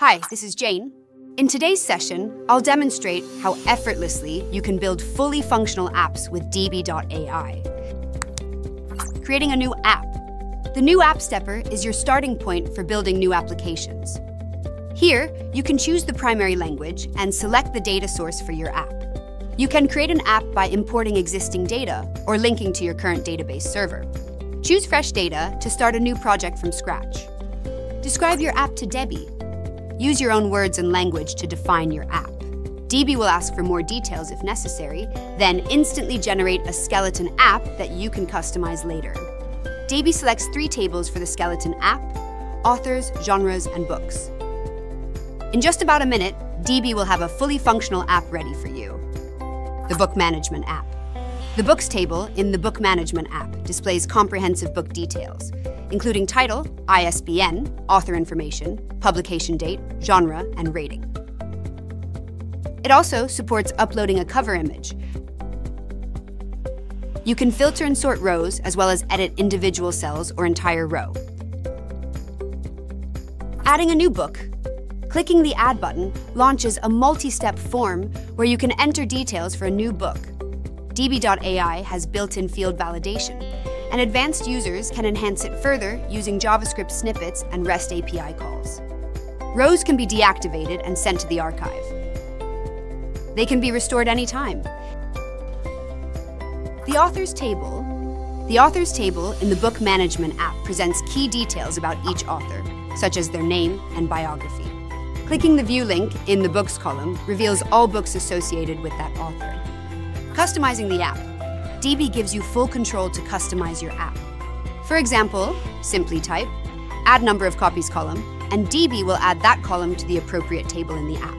Hi, this is Jane. In today's session, I'll demonstrate how effortlessly you can build fully functional apps with Deby.AI. Creating a new app. The new App Stepper is your starting point for building new applications. Here, you can choose the primary language and select the data source for your app. You can create an app by importing existing data or linking to your current database server. Choose Fresh Data to start a new project from scratch. Describe your app to Deby. Use your own words and language to define your app. Deby will ask for more details if necessary, then instantly generate a skeleton app that you can customize later. Deby selects three tables for the skeleton app, authors, genres, and books. In just about a minute, Deby will have a fully functional app ready for you. The Book Management app. The Books table in the Book Management app displays comprehensive book details, including title, ISBN, author information, publication date, genre, and rating. It also supports uploading a cover image. You can filter and sort rows as well as edit individual cells or entire row. Adding a new book. Clicking the Add button launches a multi-step form where you can enter details for a new book. Deby.AI has built-in field validation, and advanced users can enhance it further using JavaScript snippets and REST API calls. Rows can be deactivated and sent to the archive. They can be restored anytime. The Authors Table The Authors Table in the Book Management app presents key details about each author, such as their name and biography. Clicking the View link in the Books column reveals all books associated with that author. Customizing the app. Deby gives you full control to customize your app. For example, simply type, add number of copies column, and Deby will add that column to the appropriate table in the app.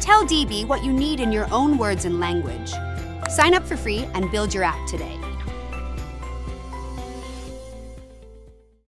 Tell Deby what you need in your own words and language. Sign up for free and build your app today.